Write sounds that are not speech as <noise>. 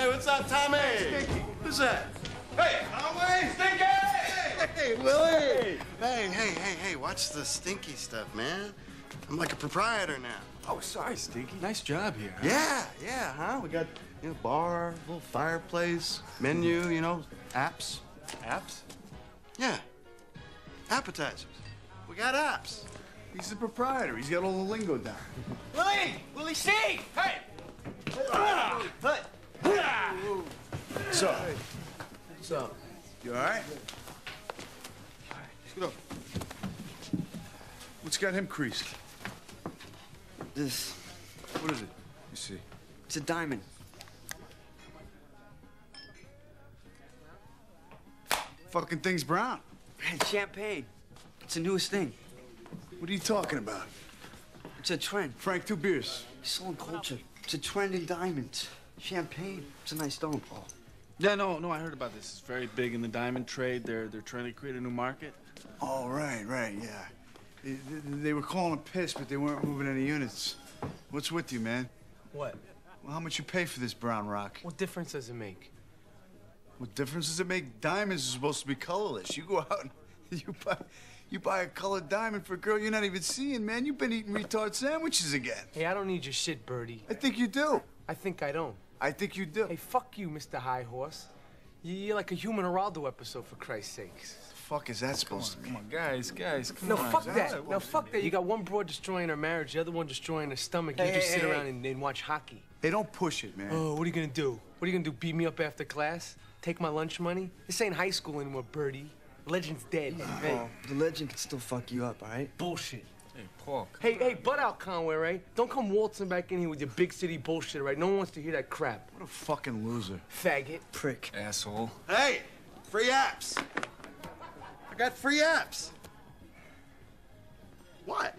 Hey, what's up, Tommy? stinky Who's that? Hey, Tommy! Stinky! Hey, Willie! Hey, hey, hey, hey, watch the stinky stuff, man. I'm like a proprietor now. Oh, sorry, Stinky. Nice job here. Yeah, yeah, huh? We got, you know, bar, little fireplace, menu, you know, apps. Apps? Yeah. Appetizers. We got apps. He's the proprietor. He's got all the lingo down. <laughs> Willie! Willie C! Hey! What's up? What's up? You all right? Get up. What's got him creased? This, What is it? You see. it's a diamond. Fucking thing's brown. It's champagne. It's the newest thing. What are you talking about? It's a trend. Frank, two beers. Soul and culture. It's a trend in diamonds. Champagne. It's a nice stone, Paul. Yeah, no, no, I heard about this. It's very big in the diamond trade. They're they're trying to create a new market. Oh, right, right, yeah. They, they- they were calling a piss, but they weren't moving any units. What's with you, man? What? Well, how much you pay for this brown rock? What difference does it make? What difference does it make? Diamonds are supposed to be colorless. You go out and <laughs> you buy, you buy a colored diamond for a girl you're not even seeing, man. You've been eating retard sandwiches again. Hey, I don't need your shit, Birdie. I think you do. I think I don't. I think you do. Hey, fuck you, Mr. High Horse. You- You're like a human Geraldo episode, for Christ's sakes. the fuck is that supposed to mean? Come on, guys, guys, come No, on. fuck that that. No, fuck that. You got one broad destroying her marriage, the other one destroying her stomach. You Hey, just hey, sit hey, around and, and watch hockey. Hey, don't push it, man. Oh, what are you gonna do? What are you gonna do? Beat me up after class? Take my lunch money? This ain't high school anymore, Birdie. Legend's dead. Hey, Paul, the legend can still fuck you up, all right? bullshit. Mm, hey, Hey, hey, butt out, Conway, right? Don't come waltzing back in here with your big city bullshit, right? No one wants to hear that crap. What a fucking loser. Faggot. Prick. Asshole. Hey, free apps. I got free apps. What?